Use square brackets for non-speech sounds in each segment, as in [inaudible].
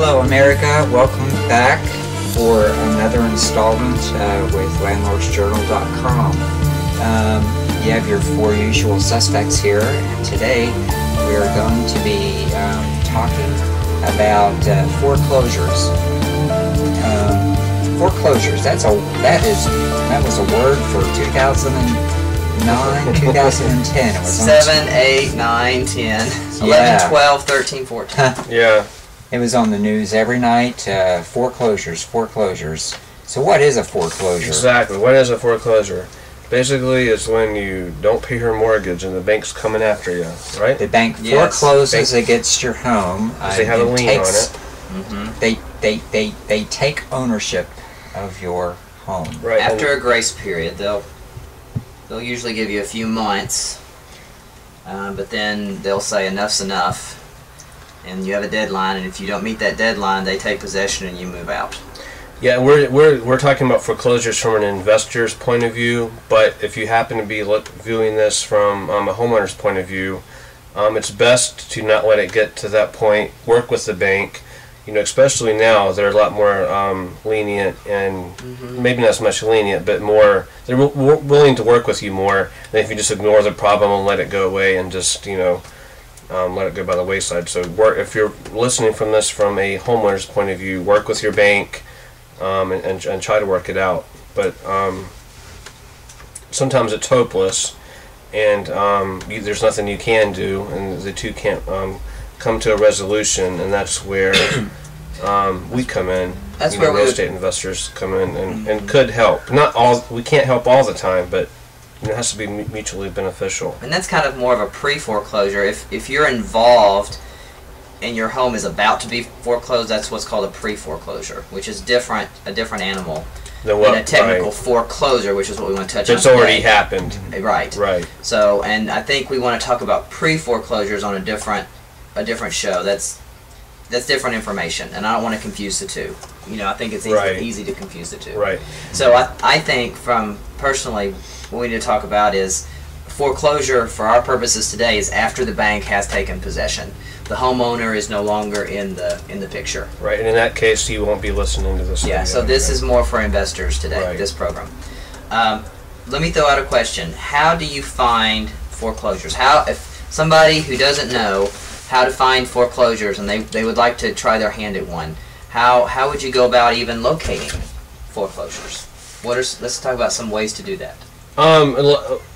Hello, America. Welcome back for another installment uh, with LandlordsJournal.com. Um, you have your four usual suspects here, and today we are going to be um, talking about uh, foreclosures. Um, foreclosures. That's a that is that was a word for 2009, 2010. It was on- 7, 8, 9, 10, 11, Yeah. 12, 13, 14. [laughs] Yeah. It was on the news every night. Uh, foreclosures, foreclosures. So what is a foreclosure? Exactly. What is a foreclosure? Basically, it's when you don't pay your mortgage and the bank's coming after you, right? The bank Yes. forecloses against your home. Because they uh, have a lien takes- on it. hmm They, they, they, they take ownership of your home. Right. and- After a grace period, they'll they'll usually give you a few months, um, but then they'll say enough's enough, and you have a deadline. And if you don't meet that deadline, they take possession and you move out. Yeah, we're, we're, we're talking about foreclosures from an investor's point of view, but if you happen to be look, viewing this from um, a homeowner's point of view, um, it's best to not let it get to that point. Work with the bank. You know, especially now, they're a lot more um, lenient and maybe not as much lenient, but more, they're w- w- willing to work with you more than if you just ignore the problem and let it go away and just, you know, um, let it go by the wayside. So, work, if you're listening from this from a homeowner's point of view, work with your bank um, and, and, and try to work it out. But um, sometimes it's hopeless, and um, you, there's nothing you can do, and the two can't um, come to a resolution, and that's where [coughs] um, we come in. That's you know, where real estate investors come in and, and could help. Not all we can't help all the time, but it has to be mutually beneficial. And that's kind of more of a pre-foreclosure. If if you're involved and your home is about to be foreclosed, that's what's called a pre-foreclosure, which is different, a different animal Then what? than a technical right. foreclosure, which is what we want to touch It's on. That's already happened. Mm-hmm. Right. Right. So, and I think we want to talk about pre-foreclosures on a different, a different show. That's that's different information, and I don't want to confuse the two. You know, I think it's easy, Right. easy to confuse the two. Right. So I, I think from personally, what we need to talk about is foreclosure for our purposes today is after the bank has taken possession. The homeowner is no longer in the in the picture. Right. And in that case, you won't be listening to this. Yeah. So this right? is more for investors today. Right. This program. Um, let me throw out a question. How do you find foreclosures? How if somebody who doesn't know how to find foreclosures and they, they would like to try their hand at one, how how would you go about even locating foreclosures? What are let's talk about some ways to do that. Um,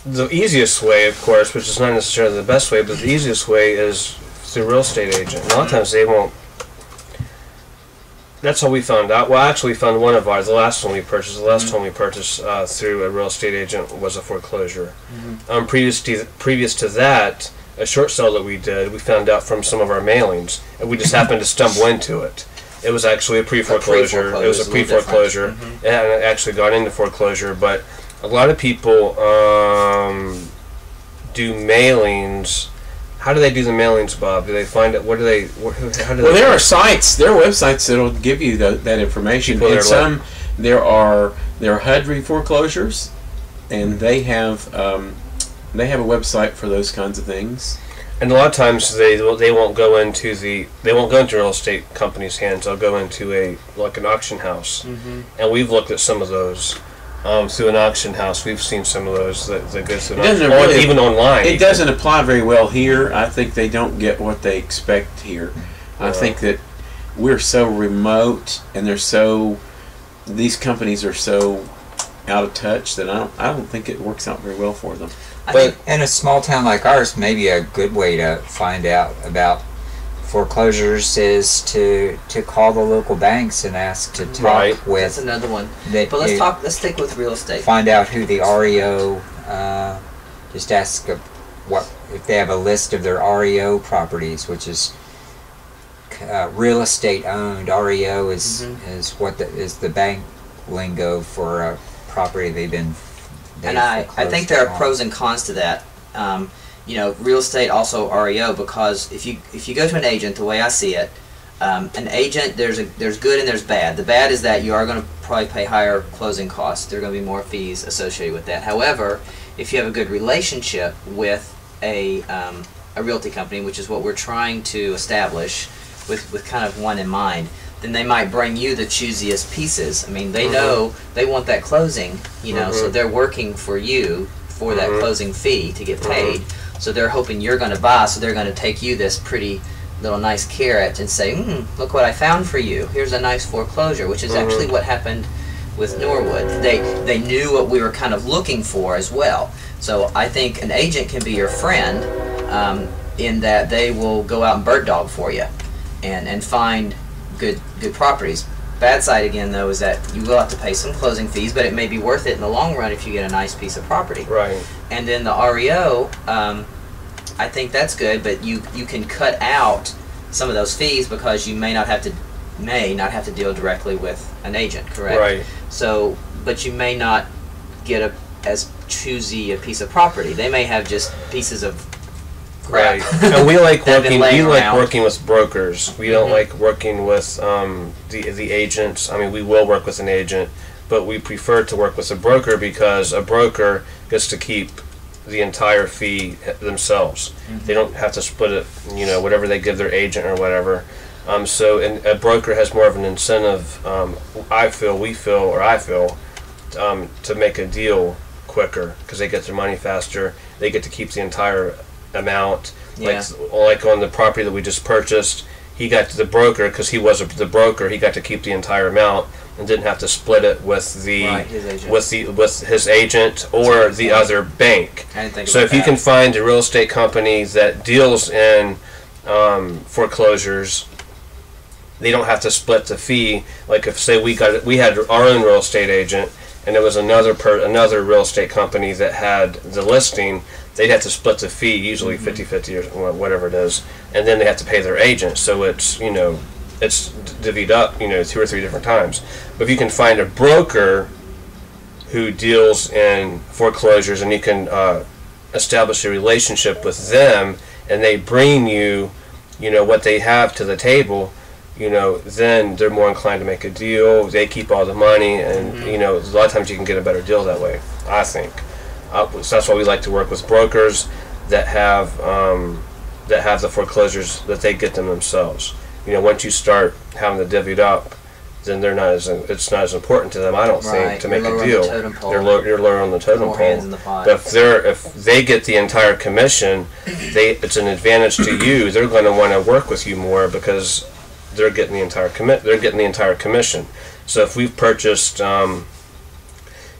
the easiest way, of course, which is not necessarily the best way, but the easiest way is through real estate agent. A lot of times they won't. That's how we found out. Well, actually, we found one of ours. The last one we purchased. The last one we purchased uh, through a real estate agent was a foreclosure. Um, previous to previous to that, a short sale that we did, we found out from some of our mailings, and we just happened to stumble into it. It was actually a pre-foreclosure. It was a pre-foreclosure is a little different. pre-foreclosure. It hadn't actually got into foreclosure, but a lot of people um, do mailings. How do they do the mailings, Bob? Do they find it? What do they? What, how do Well, they? there are sites, there are websites that'll give you tho- that information, People and some there are there are HUD foreclosures, and they have um, they have a website for those kinds of things. And a lot of times they they won't go into the they won't go into real estate companies' hands. They'll go into a like an auction house, and we've looked at some of those. Um, through an auction house, we've seen some of those that, that go through an It doesn't auction, or really- even online. It even. doesn't apply very well here. I think they don't get what they expect here. I think that we're so remote, and they're so these companies are so out of touch that I don't I don't think it works out very well for them. I But think in a small town like ours, maybe a good way to find out about foreclosures is to to call the local banks and ask to talk with. Right. that's another one. They, But let's talk. Let's stick with real estate. Find out who the REO. Uh, just ask uh, what if they have a list of their REO properties, which is uh, real estate owned. REO is Mhm. is what the, is the bank lingo for a property they've been. And I, I think there are pros and cons to that. Um, you know, real estate also REO because if you if you go to an agent, the way I see it, um, an agent there's a there's good and there's bad. The bad is that you are going to probably pay higher closing costs. There are going to be more fees associated with that. However, if you have a good relationship with a um, a realty company, which is what we're trying to establish, with with kind of one in mind, then they might bring you the choosiest pieces. I mean, they Mhm. know they want that closing, you know, so Mhm. they're working for you for that Mhm. closing fee to get Mhm. paid. So they're hoping you're going to buy, so they're going to take you this pretty little nice carrot and say, mm, "Look what I found for you. Here's a nice foreclosure," which is actually what happened with Norwood. They they knew what we were kind of looking for as well. So I think an agent can be your friend um, in that they will go out and bird dog for you and and find good good properties. Bad side again though is that you will have to pay some closing fees, but it may be worth it in the long run if you get a nice piece of property. Right. And then the REO, um, I think that's good, but you you can cut out some of those fees because you may not have to may not have to deal directly with an agent, correct? Right. So, but you may not get a as choosy a piece of property. They may have just pieces of. Right. and we like that have been working. We laying like working with brokers. We don't Mhm. like working with um, the the agents. I mean, we will work with an agent, but we prefer to work with a broker because a broker gets to keep the entire fee themselves. Mm-hmm. They don't have to split it. You know, whatever they give their agent or whatever. Um, so, and a broker has more of an incentive. Um, I feel, we feel, or I feel, um, to make a deal quicker because they get their money faster. They get to keep the entire amount. Yeah. Like, like on the property that we just purchased, he got to the broker because he was a, the broker. He got to keep the entire amount and didn't have to split it with the Right, with the with his agent or the point. other bank. I didn't think So if you can find a real estate company that deals in um, foreclosures, they don't have to split the fee. Like if say we got we had our own real estate agent, and there was another per, another real estate company that had the listing, they'd have to split the fee, usually Mm-hmm. 50-50 or whatever it is, and then they have to pay their agent. So it's you know it's divvied up you know two or three different times. But if you can find a broker who deals in foreclosures and you can uh, establish a relationship with them and they bring you you know what they have to the table you know then they're more inclined to make a deal they keep all the money and Mm-hmm. you know a lot of times you can get a better deal that way i think uh, so that's why we like to work with brokers that have um, that have the foreclosures that they get them themselves you know once you start having the divvied up then they're not as it's not as important to them i don't Right, think to you're make a the deal they're low, you're lower on the totem More pole hands in the pot. but if they're if they get the entire commission, they it's an advantage to you. They're going to want to work with you more because they're getting the entire commit. They're getting the entire commission. So if we've purchased, um,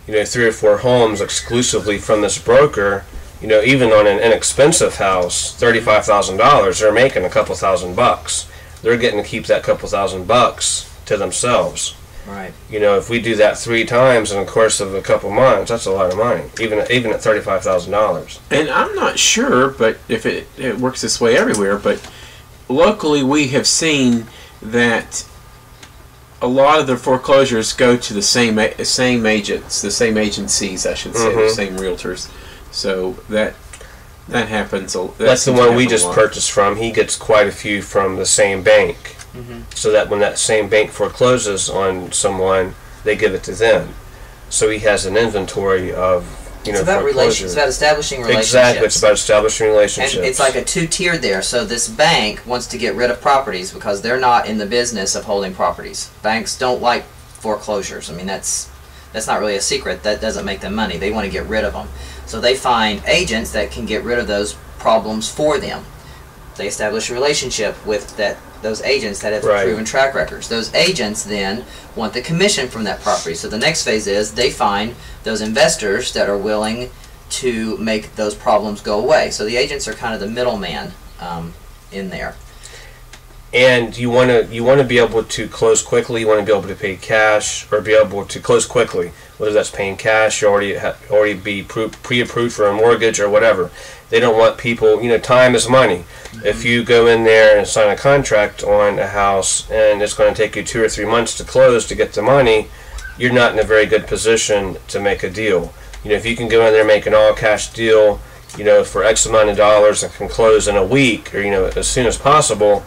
you know, three or four homes exclusively from this broker, you know, even on an inexpensive house, thirty-five thousand dollars, they're making a couple thousand bucks. They're getting to keep that couple thousand bucks to themselves. right. You know, if we do that three times in the course of a couple months, that's a lot of money, even even at thirty-five thousand dollars. And I'm not sure, but if it, it works this way everywhere, but locally we have seen that a lot of the foreclosures go to the same same agents, the same agencies, I should say, the Mhm. same realtors. So that that happens. That That's the one we just purchased from. He gets quite a few from the same bank, Mhm. so that when that same bank forecloses on someone, they give it to them. So he has an inventory of you know it's about relations. It's about establishing relationships. Exactly, it's about establishing relationships. And it's like a two-tiered there. So this bank wants to get rid of properties because they're not in the business of holding properties. Banks don't like foreclosures. I mean, that's that's not really a secret. That doesn't make them money. They want to get rid of them. So they find agents that can get rid of those problems for them. They establish a relationship with that those agents that have Right. proven track records. Those agents then want the commission from that property. So the next phase is they find those investors that are willing to make those problems go away. So the agents are kind of the middleman um, in there. And you want to you want to be able to close quickly. You want to be able to pay cash or be able to close quickly. Whether that's paying cash, or already ha- already be pre-approved for a mortgage or whatever. They don't want people. You know, time is money. Mm-hmm. If you go in there and sign a contract on a house and it's going to take you two or three months to close to get the money, you're not in a very good position to make a deal. You know, if you can go in there and make an all-cash deal, you know, for X amount of dollars and can close in a week or you know as soon as possible,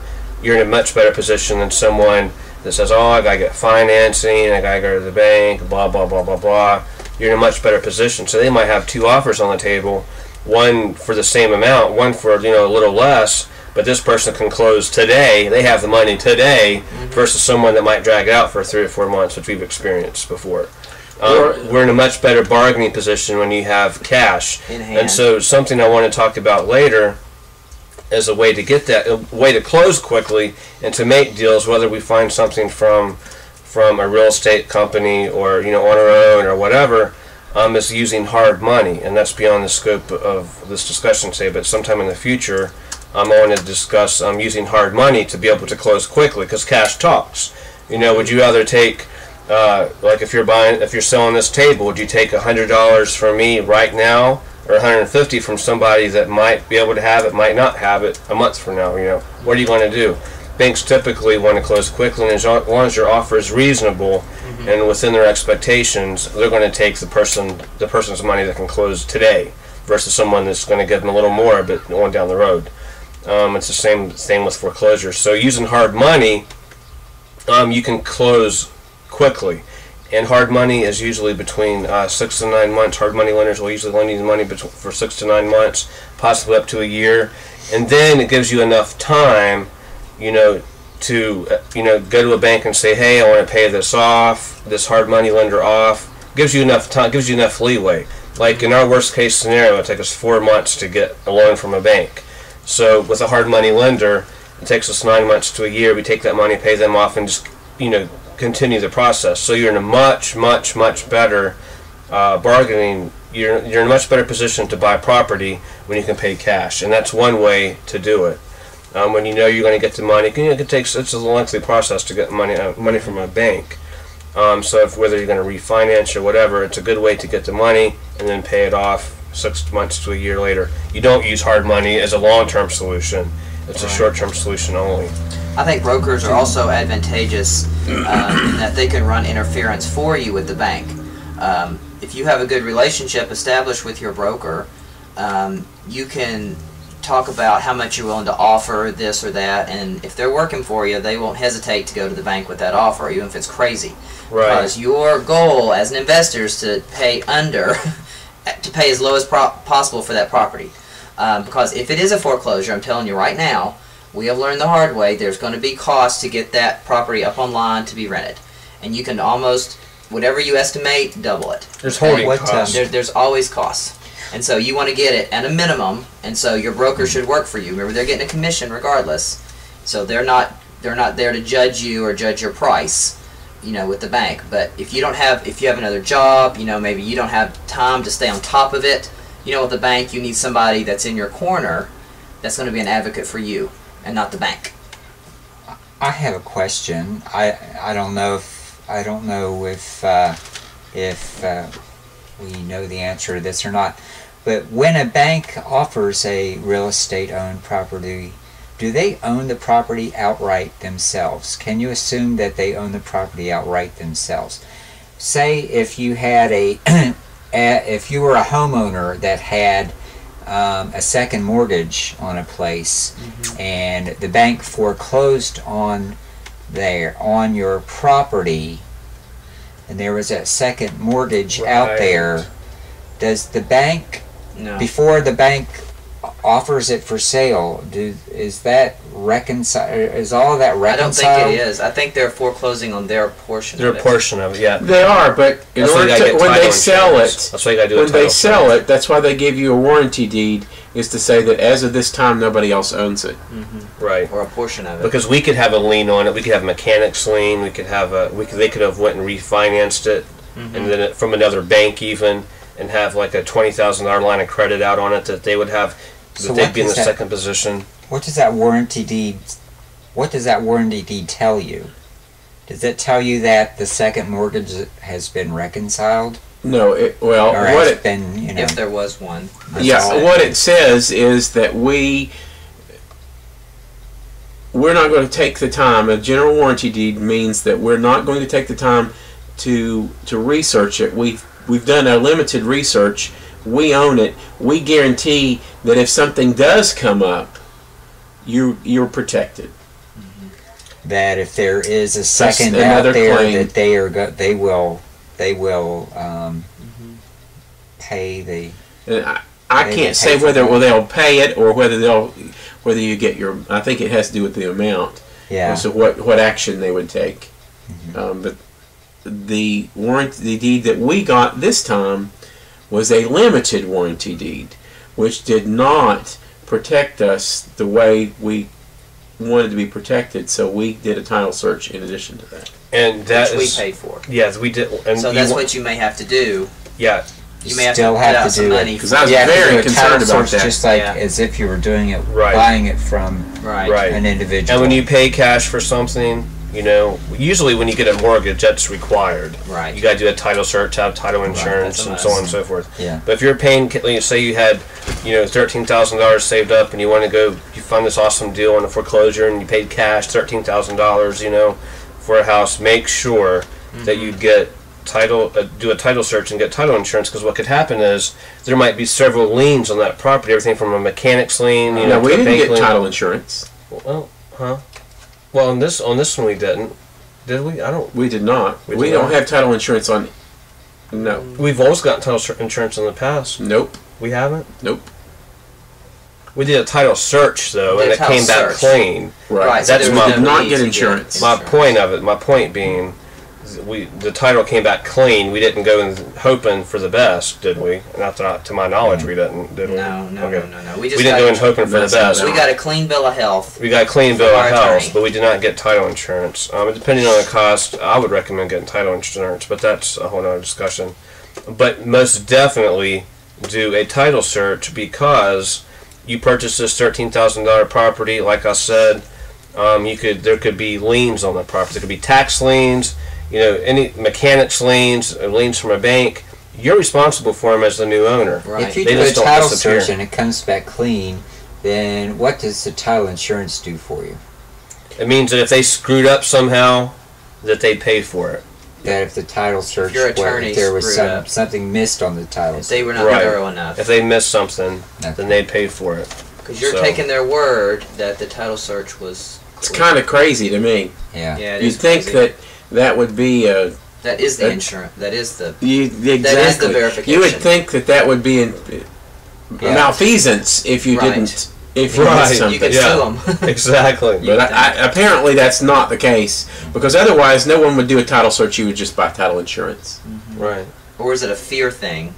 you're in a much better position than someone that says, "Oh, I gotta get financing, I gotta go to the bank, blah blah blah blah blah." You're in a much better position. So they might have two offers on the table, one for the same amount, one for you know a little less, but this person can close today. They have the money today versus someone that might drag it out for three or four months, which we've experienced before. Um, Or- we're in a much better bargaining position when you have cash. And so something I want to talk about later as a way to get that, a way to close quickly and to make deals, whether we find something from from a real estate company or you know on our own or whatever, um, is using hard money, and that's beyond the scope of this discussion today. But sometime in the future, um, I want to discuss um, using hard money to be able to close quickly because cash talks. You know, would you rather take uh, like if you're buying, if you're selling this table, would you take hundred dollars from me right now, or 150 from somebody that might be able to have it, might not have it a month from now? You know, what are you going to do? Banks typically want to close quickly, and as long as your offer is reasonable and within their expectations, they're going to take the person, the person's money that can close today, versus someone that's going to give them a little more, but on down the road. Um, it's the same thing with foreclosures. So using hard money, um, you can close quickly. And hard money is usually between uh, six to nine months. Hard money lenders will usually lend you the money for six to nine months, possibly up to a year. And then it gives you enough time, you know, to you know go to a bank and say, hey, I want to pay this off, this hard money lender off. Gives you enough time, gives you enough leeway. Like in our worst case scenario, it takes us four months to get a loan from a bank. So with a hard money lender, it takes us nine months to a year. We take that money, pay them off, and just you know continue the process. So you're in a much, much, much better uh, bargaining. You're you're in a much better position to buy property when you can pay cash, and that's one way to do it. Um, when you know you're going to get the money, you know, it takes it's a lengthy process to get money uh, money from a bank. Um, so if whether you're going to refinance or whatever, it's a good way to get the money and then pay it off six months to a year later. You don't use hard money as a long-term solution. It's a short-term solution only. I think brokers are also advantageous um, in that they can run interference for you with the bank. Um, if you have a good relationship established with your broker, um, you can talk about how much you're willing to offer this or that, and if they're working for you, they won't hesitate to go to the bank with that offer, even if it's crazy. Right. Because your goal as an investor is to pay under, [laughs] to pay as low as pro- possible for that property. Um, because if it is a foreclosure, I'm telling you right now, we have learned the hard way. There's going to be costs to get that property up online to be rented, and you can almost whatever you estimate, double it. There's holding what, costs. There, there's always costs, and so you want to get it at a minimum, and so your broker should work for you. Remember, they're getting a commission regardless, so they're not they're not there to judge you or judge your price, you know, with the bank. But if you don't have if you have another job, you know, maybe you don't have time to stay on top of it. You know, with the bank, you need somebody that's in your corner, that's going to be an advocate for you, and not the bank. I have a question. I I don't know if I don't know if uh, if uh, we know the answer to this or not. But when a bank offers a real estate owned property, do they own the property outright themselves? Can you assume that they own the property outright themselves? Say if you had a, [clears throat] a if you were a homeowner that had um, a second mortgage on a place and the bank foreclosed on there on your property and there was a second mortgage out there. Does the bank No. before the bank offers it for sale do is that reconcile is all of that I don't think it is. I think they're foreclosing on their portion. They're of it. portion of it, yeah. They are, but in That's order gotta when they sell insurance. it, that's why you gotta do when they sell insurance. it, that's why they give you a warranty deed, is to say that as of this time, nobody else owns it. right? or a portion of it. Because we could have a lien on it. We could have a mechanics lien. We could have a. We could, they could have went and refinanced it, Mm-hmm. and then it, from another bank even, and have like a twenty thousand dollar line of credit out on it that they would have. That So they'd be in the that- second position. What does that warranty deed what does that warranty deed tell you does it tell you that the second mortgage has been reconciled No, it, well, or what has it, been you know if there was one. Yeah, all. what it says is that we we're not going to take the time. A general warranty deed means that we're not going to take the time to to research it. We've we've done our limited research. We own it. We guarantee that if something does come up, you you're protected. that if there is a second out there claim. that they are go- they will they will um, pay the I, I can't say whether well they'll pay it or whether they'll whether you get your. I think it has to do with the amount. Yeah. as to what what action they would take. Um, but the warrant the deed that we got this time was a limited warranty deed, which did not protect us the way we wanted to be protected. So we did a title search in addition to that. And that which is we paid for. yeah, we did. And So that's wa- what you may have to do. yeah, You may have still to have put to some do it. money. Because I was you have to very concerned title about search that. just like Yeah. as if you were doing it, Right. buying it from right. Right. an individual. and when you pay cash for something, you know, usually when you get a mortgage, that's required. Right. You got to do a title search, have title insurance, a and so on and so forth. Yeah. But if you're paying, say you had, you know, thirteen thousand dollars saved up, and you want to go, you find this awesome deal on a foreclosure, and you paid cash thirteen thousand dollars, you know, for a house. Make sure that you get title, uh, do a title search, and get title insurance, because what could happen is there might be several liens on that property, everything from a mechanic's lien, you know, we didn't get lien. title insurance. Well, huh? Well, on this on this one we didn't, did we? I don't. We did not. We We, did don't not. have title insurance on. No. We've always gotten title sur- insurance in the past. Nope. We haven't. Nope. We did a title search though, Did and a it title came back search. clean. Right. Right, so That's there was my- no Did not need get to insurance. My point of it, my point being, is that we the title came back clean. We didn't go in hoping for the best, did we? Not to, to my knowledge, we didn't, did we? No, no, Okay. no, no, no. We just We didn't go in hoping for the best. we got a clean bill of health. We got a clean bill of health, attorney. but we did not get title insurance. Um, depending on the cost, I would recommend getting title insurance, but that's a whole other discussion. But most definitely do a title search because you purchased this thirteen thousand dollar property. Like I said, um, you could there could be liens on the property. There could be tax liens, you know, any mechanics liens, or liens from a bank. You're responsible for them as the new owner. Right. If you They do a title disappear. search and it comes back clean, then what does the title insurance do for you? It means that if they screwed up somehow, that they pay for it. That if the title search, your well, attorney if there was some, up. something missed on the title, If they were not Right. thorough enough. If they missed something, Okay. then they pay for it. Because you're So- taking their word that the title search was. It's kind of crazy to me. yeah. Yeah, You'd think crazy. that that would be a that is the that- insurance. That is the. you, exactly. verification. You would think that that would be in, Yeah. malfeasance if you Right. didn't if you Right. missed You something. [laughs] could Yeah. sue them. Exactly. But I, I, apparently that's not the case because otherwise no one would do a title search. You would just buy title insurance. Mm-hmm. right. or is it a fear thing,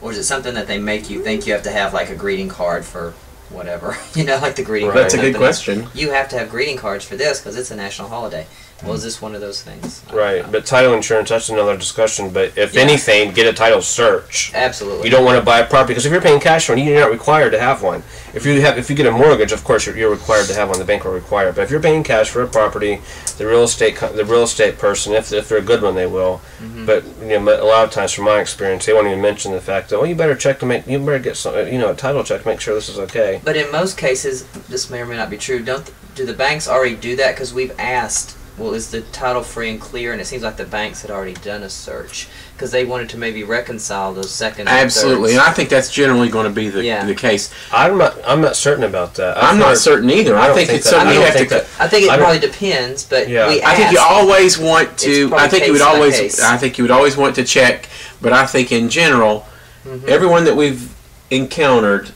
or is it something that they make you think you have to have like a greeting card for whatever? [laughs] you know, like the greeting. Right. card That's a good question. You have to have greeting cards for this because it's a national holiday. Well, is this one of those things? I Right. But title insurance, that's another discussion. But if Yeah. anything, get a title search. Absolutely. You don't want to buy a property because if you're paying cash for it, you're not required to have one. If you have, if you get a mortgage, of course you're, you're required to have one. The bank will require it. But if you're paying cash for a property, the real estate the real estate person, if, if they're a good one, they will. Mm-hmm. But you know, a lot of times, from my experience, they won't even mention the fact that well, you better check to make you better get some you know a title check to make sure this is okay. But in most cases, this may or may not be true. Don't do the banks already do that? Because we've asked. Well, is the title free and clear? And it seems like the banks had already done a search because they wanted to maybe reconcile those second. Absolutely, thirds. and I think that's generally going to be the, Yeah. the case. I'm not I'm not certain about that. I've I'm not certain either. I I, think, think it's that- something you have think to. that- I think it I probably depends, but Yeah. we I think you always want to. I think you would always. case. I think you would always want to check, but I think in general, Mhm. everyone that we've encountered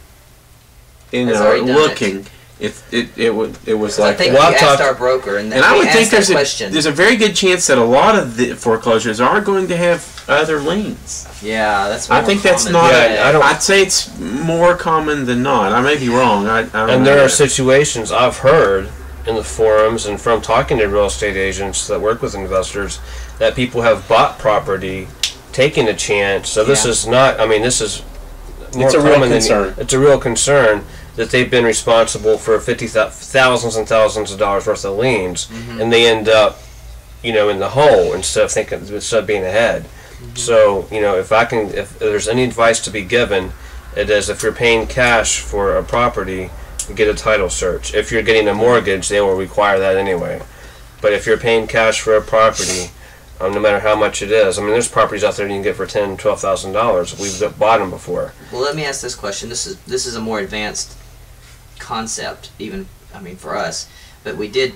in Has our already done it. Looking, it it it, would, it was I like think. Well, we I've asked our broker, and, then And I would asked think there's a question. there's a very good chance that a lot of the foreclosures are going to have other liens. yeah, that's. What I more think that's common not. today. Yeah, I don't- I'd say it's more common than not. I may be wrong. I, I don't And know there are that. situations I've heard in the forums and from talking to real estate agents that work with investors that people have bought property, taking a chance. So this Yeah. is not. I mean, this is more It's a real common than- concern. it's a real concern that they've been responsible for fifty thou- and thousands of dollars worth of liens, Mm-hmm. and they end up, you know, in the hole instead of thinking instead of being ahead. Mm-hmm. So you know, if I can, if there's any advice to be given, it is if you're paying cash for a property, get a title search. If you're getting a mortgage, they will require that anyway. But if you're paying cash for a property, um, no matter how much it is, I mean, there's properties out there you can get for ten, twelve thousand dollars. We've bought them before. Well, let me ask this question. This is this is a more advanced concept, even I mean for us. But we did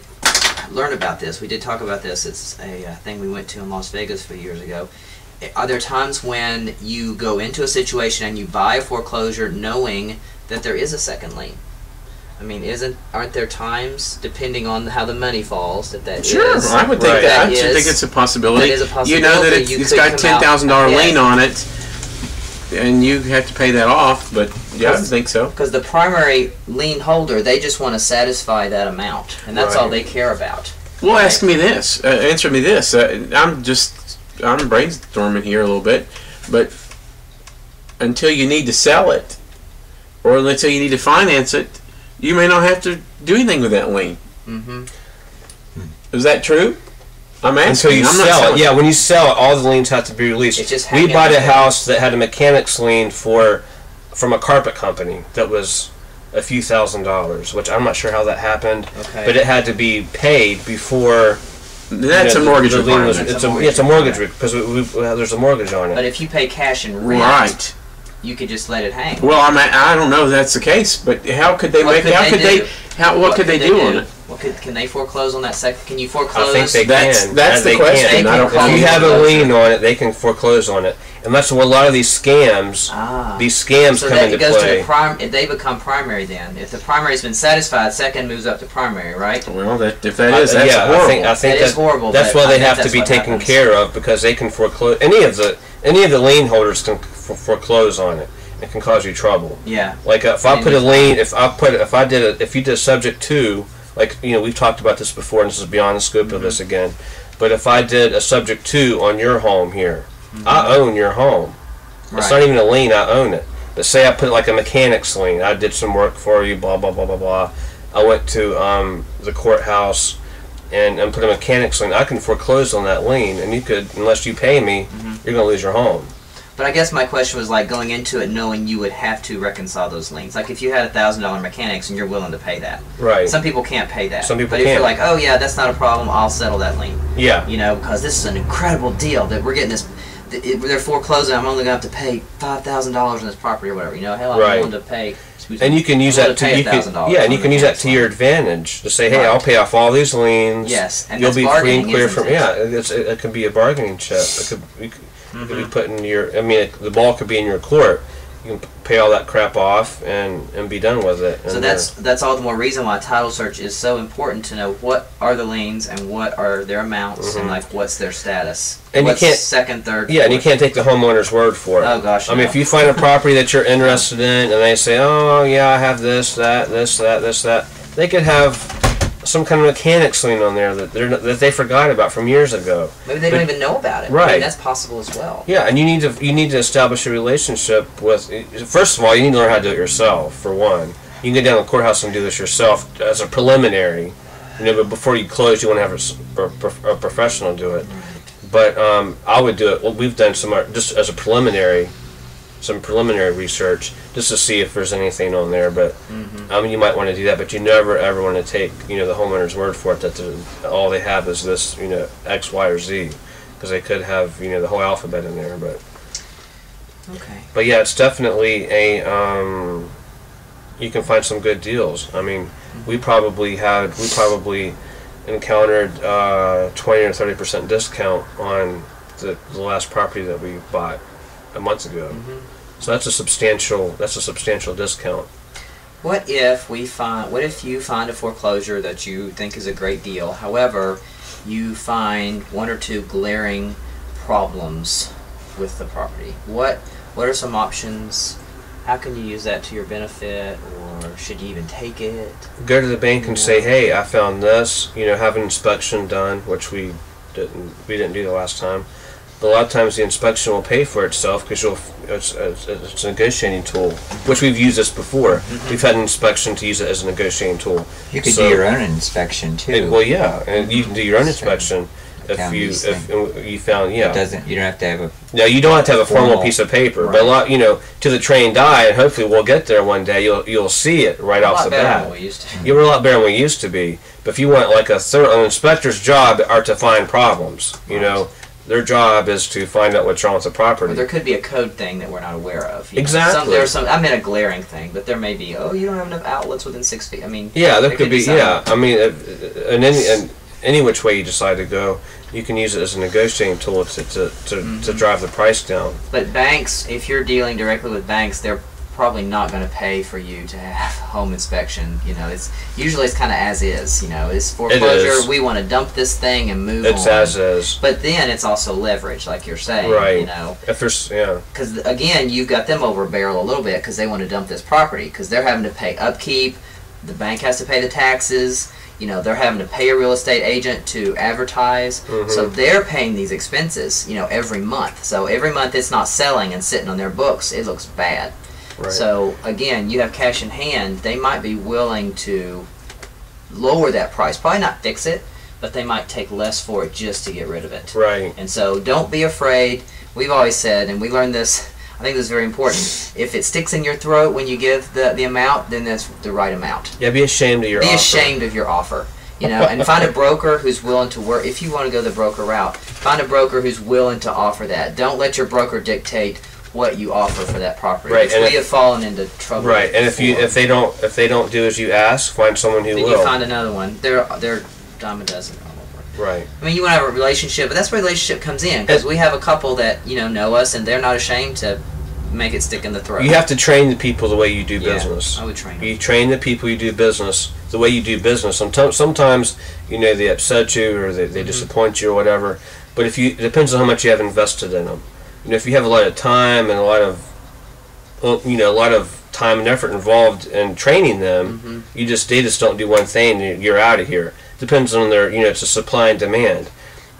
learn about this. We did talk about this. It's a uh, thing we went to in Las Vegas a few years ago. Are there times when you go into a situation and you buy a foreclosure knowing that there is a second lien? I mean, isn't aren't there times depending on how the money falls that that Sure, is- I would think Right. that. I should think it's a possibility. that is a You know that possibility. it, You it's got ten thousand dollar lien on it, and you have to pay that off. But yeah, I think so. Because the primary lien holder, they just want to satisfy that amount, and that's all they care about. Well, ask me this. Uh, answer me this. Uh, I'm just I'm brainstorming here a little bit, but until you need to sell it, or until you need to finance it, you may not have to do anything with that lien. hmm Is that true? I'm Until you I'm not sell it, selling yeah. When you sell it, all the liens have to be released. It's just we bought a there. house that had a mechanics lien for from a carpet company that was a few thousand dollars, which I'm not sure how that happened, Okay. but it had to be paid before. That's you a mortgage the lien was- requirement. It's a, yeah, it's a mortgage because we, we, well, there's a mortgage on it. But if you pay cash and rent, Right. you could just let it hang. Well, I'm, I don't know if that's the case, but how could they What make? could how they could do? they? How what, could they, do, on it? What could, can they foreclose on that second? Can you foreclose? I foreclose? think they That's- can. that's the they question. Can. I don't if you have a lien on it, they can foreclose on it, and that's where a lot of these scams. ah. These scams so come that into it goes to play. the prime. They become primary then. If the primary's been satisfied, second moves up to primary, right? Well, that, if that Uh, that's yeah, horrible. I think I think That is horrible, That's why I they bet have to be taken happens. care of because they can foreclose. Any of the any of the lien holders can f- foreclose on it. It can cause you trouble. Yeah. Like uh, if I put a lien, if I put if I did a, if you did a subject to, like you know we've talked about this before, and this is beyond the scope of this again. But if I did a subject to on your home here, I own your home. It's not even a lien. I own it. But say I put like a mechanic's lien. I did some work for you. Blah blah blah blah blah. I went to um, the courthouse and, and put a mechanic's lien. I can foreclose on that lien, and you could, unless you pay me, Mm-hmm. you're gonna lose your home. But I guess my question was like going into it knowing you would have to reconcile those liens. Like if you had a thousand dollar mechanics and you're willing to pay that. Right. Some people can't pay that. Some people But if you're like, oh yeah, that's not a problem, I'll settle that lien. Yeah. You know, because this is an incredible deal that we're getting this. th- it- They're foreclosing. I'm only going to have to pay five thousand dollars on this property or whatever. You know, hell, I'm Right. willing to pay. And you can use that to pay you can, yeah, and you can use that to your advantage to say, hey, Right. I'll pay off all these liens. Yes, and you'll be free and clear from it? yeah. It's, it, it could be a bargaining chip. It could, you could, it could be Mm-hmm. put in your. I mean, it, the ball could be in your court. You can pay all that crap off and and be done with it. So that's that's all the more reason why title search is so important to know what are the liens and what are their amounts and like what's their status. Mm-hmm. And you what's can't- second, third. yeah, and you can't take the homeowner's word for it. Oh gosh. I mean, if you find a [laughs] property that you're interested in, and they say, "Oh, yeah, I have this, that, this, that, this, that," they could have some kind of mechanics lien on there that not, that they forgot about from years ago. maybe they but- don't even know about it. I Right. mean, that's possible as well. Yeah, and you need to you need to establish a relationship with. First of all, you need to learn how to do it yourself. For one, you can go down to the courthouse and do this yourself as a preliminary. You know, but before you close, you want to have a a, a professional do it. But um, I would do it. Well, we've done some just as a preliminary, some preliminary research just to see if there's anything on there. But I mean, you might want to do that, but you never ever want to take you know the homeowner's word for it that the, all they have is this you know X, Y, or Z, because they could have you know the whole alphabet in there. But Okay. but yeah, it's definitely a um, you can find some good deals. I mean, we probably had we probably encountered uh, twenty or thirty percent discount on the, the last property that we bought a month ago. So that's a substantial that's a substantial discount. What if we find? What if you find a foreclosure that you think is a great deal? However, you find one or two glaring problems with the property. What What are some options? How can you use that to your benefit, or should you even take it? Go to the bank and say, "Hey, I found this." You know, have an inspection done, which we didn't we didn't do the last time. A lot of times the inspection will pay for itself because you'll it's, it's, it's a negotiating tool, which we've used this before. Mm-hmm. We've had an inspection to use it as a negotiating tool. You could So- do your own inspection too. It- well, yeah, and you can do your own inspection if you if you found yeah. It doesn't you don't have to have a No, you don't have to have a formal, Formal. piece of paper, but a lot, you know, to the trained eye, and hopefully we'll get there one day. You'll you'll see it right a off lot the better bat. than we used to. [laughs] You were a lot better than we used to be. But if you want like a third, an inspector's job are to find problems. You know, their job is to find out what's wrong with the property. there could be a code thing that we're not aware of. you know. Exactly. Some, there's some. I meant a glaring thing, but there may be. Oh, you don't have enough outlets within six feet. I mean. yeah, there could could be. yeah, I mean, in any in any which way you decide to go, you can use it as a negotiating tool to to, to, to Mhm. drive the price down. But banks, if you're dealing directly with banks, they're probably not going to pay for you to have home inspection. You know, it's usually it's kind of as is. You know, it's foreclosure. is. We want to dump this thing and move It's on. as is. But then it's also leverage, like you're saying. Right. You know, If there's yeah. because again, you've got them over a barrel a little bit because they want to dump this property because they're having to pay upkeep. The bank has to pay the taxes. You know, they're having to pay a real estate agent to advertise. So Mhm. they're paying these expenses. You know, every month. So every month it's not selling and sitting on their books. It looks bad. Right. So again, you have cash in hand. They might be willing to lower that price. Probably not fix it, but they might take less for it just to get rid of it. right. And so don't be afraid. We've always said, and we learned this, I think this is very important. If it sticks in your throat when you give the, the amount, then that's the right amount. Yeah, be ashamed of your be offer. ashamed of your offer. You know, and find a broker who's willing to work. If you want to go the broker route, find a broker who's willing to offer that. Don't let your broker dictate what you offer for that property. Right, and we if- have fallen into trouble. Right, and if you if they don't if they don't do as you ask, find someone who then will. you find another one. They're they're dime a dozen right. I mean, you want to have a relationship, but that's where relationship comes in because we have a couple that you know know us, and they're not ashamed to make it stick in the throat. You have to train the people the way you do Yeah, business. I would train them. You train the people you do business the way you do business. Sometimes, sometimes you know they upset you or they, Mm-hmm. they disappoint you or whatever. But if you, it depends on how much you have invested in them. You know, if you have a lot of time and a lot of, well, you know, a lot of time and effort involved in training them, Mhm. you just they just don't do one thing and you're out of here. Depends on their, you know, it's a supply and demand.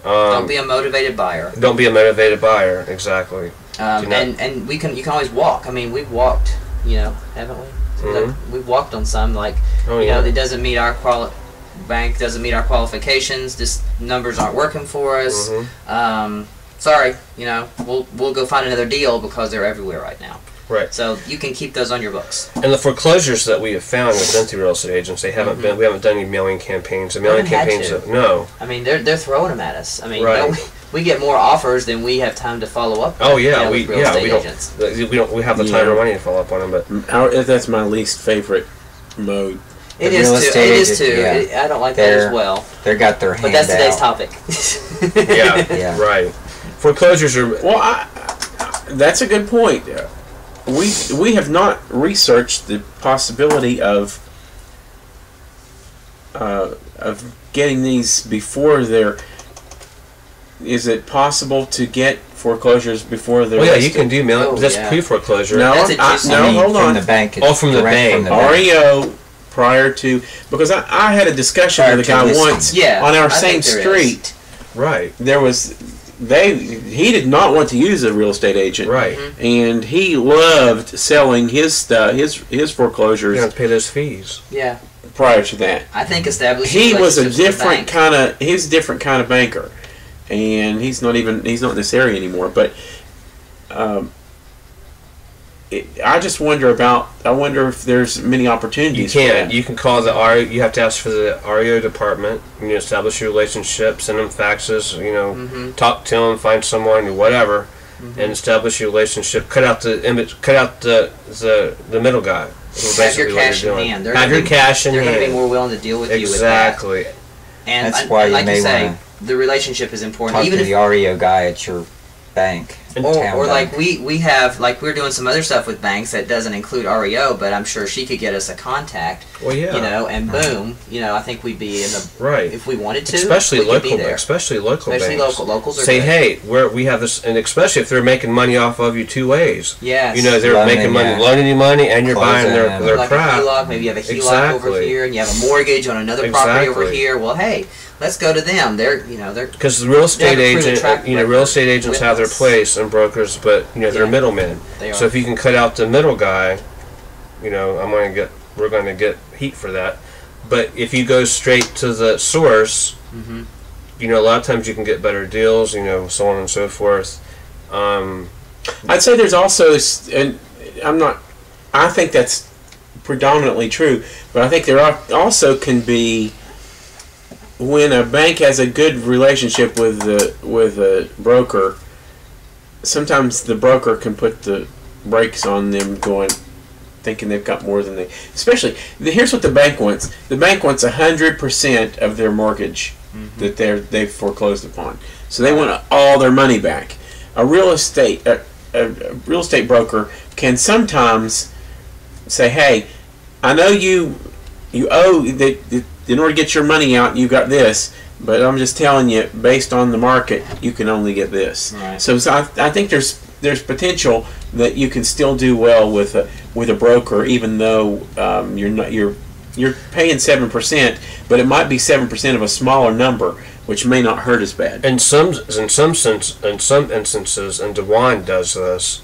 Um, Don't be a motivated buyer. don't be a motivated buyer. Exactly. Um, and and we can you can always walk. I mean, we've walked, you know, haven't we? Mhm. We've walked on some like Oh you yeah. know it doesn't meet our quali- bank doesn't meet our qualifications. This numbers aren't working for us. Mhm. Um, sorry, you know, we'll we'll go find another deal because they're everywhere right now. Right. So you can keep those on your books. And the foreclosures that we have found with been through real estate agents, they haven't been. We haven't done any mailing campaigns. The mailing haven't had campaigns, to. that- no. I mean, they're they're throwing them at us. I mean, Right. we, we get more offers than we have time to follow up. Oh yeah, we real yeah estate we don't agents. we don't we have the time Yeah. or money to follow up on them. But Our, that's my least favorite mode. It The is real too. estate It is too. I don't like that as They're well. They got their But hand that's today's out. topic. [laughs] yeah, Yeah. right. Foreclosures are Well, I, that's a good point. We we have not researched the possibility of uh, of getting these before they're. Is it possible to get foreclosures before they're? well, yeah. You can do mailing. Oh, that's yeah. pre foreclosure. No, That's a I, juicy- no, I mean, hold from on. the bank. Oh, from the direct bank. From the bank. REO prior to because I, I had a discussion Prior with a guy listing. once Yeah, on our I same think there street. Right, There was they he did not want to use a real estate agent. right. Mm-hmm. and he loved selling his stuff, his his foreclosures don't have to pay those fees. yeah, prior to that. I think establishing He was a relationships with the different kind of he's a different kind of banker, and he's not even he's not in this area anymore. But um, it, I just wonder about I wonder if there's many opportunities. for can't. You can call the REO. You have to ask for the REO department. You know, establish your relationship, send them faxes. You know, Mhm. talk to them, find someone, or whatever, and establish your relationship. Cut out the image. Cut out the the, the middle guy. Have your cash in hand. They're Have gonna your be- cash in They're going to be more willing to deal with you Exactly. that. And That's I- why you like may you say, the relationship is important. Talk Even to if the REO guy at your bank. And or, or like we we have like we're doing some other stuff with banks that doesn't include REO, but I'm sure she could get us a contact, Well, yeah. you know, and mm-hmm. boom, you know, I think we'd be in the Right. if we wanted to, especially we could be local, there. especially local especially banks. local locals are Say, good. hey, we're, we have this, and especially if they're making money off of you two ways. yes, You know, they're Loaning making money, you. loaning you money, and you're buying their, their like crap. a HELOC, maybe you have a HELOC over here, and you have a mortgage on another property over here. Well, hey, let's go to them. They're you know they're Because the real estate have agent, you know, real estate agents have their place and brokers, but you know they're Yeah. middlemen. they So if you can cut out the middle guy, you know, I'm gonna get, we're gonna get heat for that. But if you go straight to the source, Mhm. you know, a lot of times you can get better deals, you know, so on and so forth. Um, I'd say there's also, s- and I'm not, I think that's predominantly true, but I think there are also can be when a bank has a good relationship with the with a broker. Sometimes the broker can put the brakes on them, going, thinking they've got more than they. Especially, the, here's what the bank wants: the bank wants hundred percent of their mortgage mm-hmm. that they're they've foreclosed upon. So they want all their money back. A real estate a, a, a real estate broker can sometimes say, hey, I know you you owe that in order to get your money out, you got this. But I'm just telling you, based on the market, you can only get this. Right. So, so I, I think there's there's potential that you can still do well with a with a broker, even though um, you're not you're you're paying seven percent, but it might be seven percent of a smaller number, which may not hurt as bad. In some in some sense in some instances, and DeWine does this.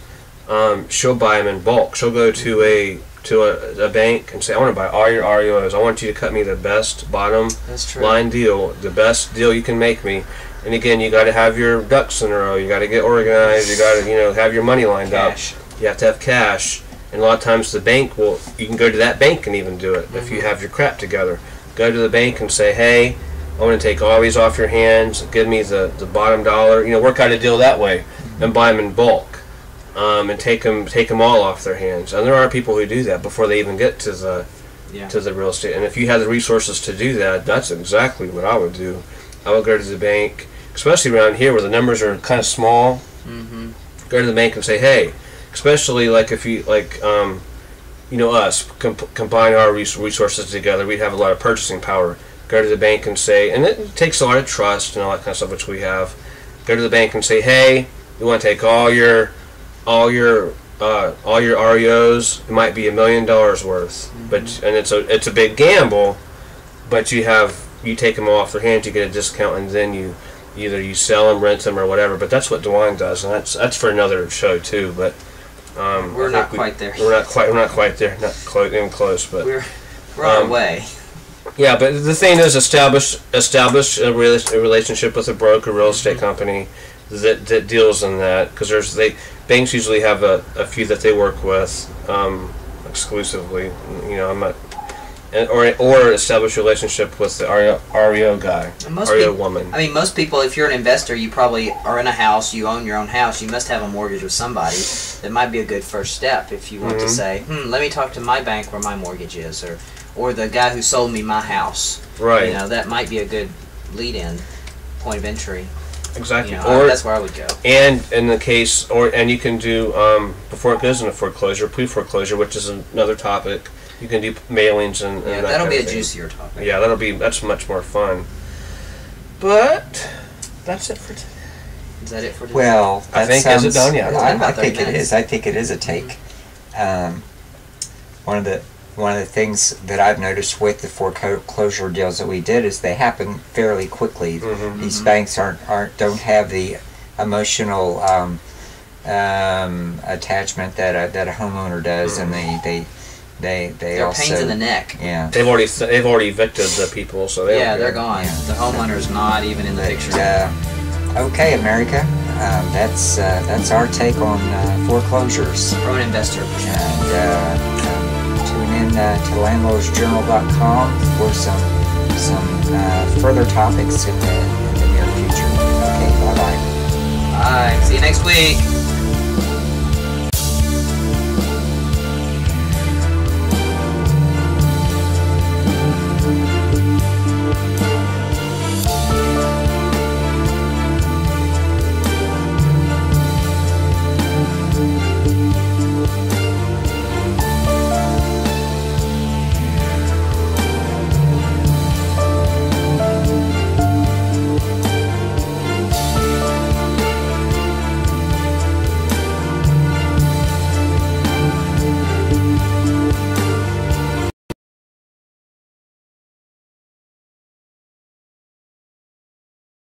Um, she'll buy them in bulk. She'll go to a to a, a bank and say, "I want to buy all your REOs. I want you to cut me the best bottom line deal, the best deal you can make me." And again, you got to have your ducks in a row. You got to get organized. You got to you know have your money lined Cash. up. You have to have cash. And a lot of times the bank will. You can go to that bank and even do it if you mm-hmm. have your crap together. Go to the bank and say, "Hey, I want to take all these off your hands. Give me the, the bottom dollar. You know, work out a deal that way, and buy them in bulk, um, and take them take them all off their hands. And there are people who do that before they even get to the Yeah. to the real estate. And if you have the resources to do that, that's exactly what I would do. I would go to the bank, especially around here where the numbers are kind of small. Mm-hmm. Go to the bank and say, hey, especially like if you like. Um, you know us comp- combine our res- resources together we'd have a lot of purchasing power go to the bank and say and it takes a lot of trust and all that kind of stuff which we have go to the bank and say hey we want to take all your all your uh, all your REOs it might be a million dollars worth but and it's a it's a big gamble but you have you take them off their hands you get a discount and then you either you sell them rent them or whatever but that's what DeWine does and that's that's for another show too but um, We're not we- quite there. we're not quite. We're not quite there. Not close. Even close. But We're we're on our Um, way. yeah. But the thing is, establish establish a, real, a relationship with a broker, real estate company that that deals in that because there's they banks usually have a, a few that they work with um, exclusively. You know, I'm not. And, or, or establish a relationship with the REO, REO guy, most REO woman. I mean, most people, if you're an investor, you probably are in a house, you own your own house, you must have a mortgage with somebody. That might be a good first step if you want to Mhm. say, hmm, let me talk to my bank where my mortgage is, or, or the guy who sold me my house. right. You know, that might be a good lead in, point of entry. Exactly. You know, or that's where I would go. And in the case, or and you can do um, before it goes into foreclosure, pre-foreclosure, which is another topic. You can do mailings and, and Yeah, that that'll kind be a thing. juicier topic. Yeah, that'll be that's much more fun. But that's it for today. Is that it for today? Well, I that think- is it done yet? It's I, I think it minutes. is. I think it is a take. Um, one of the one of the things that I've noticed with the foreclosure deals that we did is they happen fairly quickly. Mhm. These banks aren't aren't don't have the emotional um, um, attachment that a, that a homeowner does, and they they they they They're also pains in the neck. yeah. They've already they've already evicted the people, so they yeah they're gone. Yeah. The homeowner's not even in the But, picture. uh, okay, America, um, that's uh, that's our take on uh, foreclosures. From an investor perspective. And uh, tune in uh, to landlordsjournal.com for some some uh, further topics in the, in the near future. Okay, bye bye. Bye. See you next week.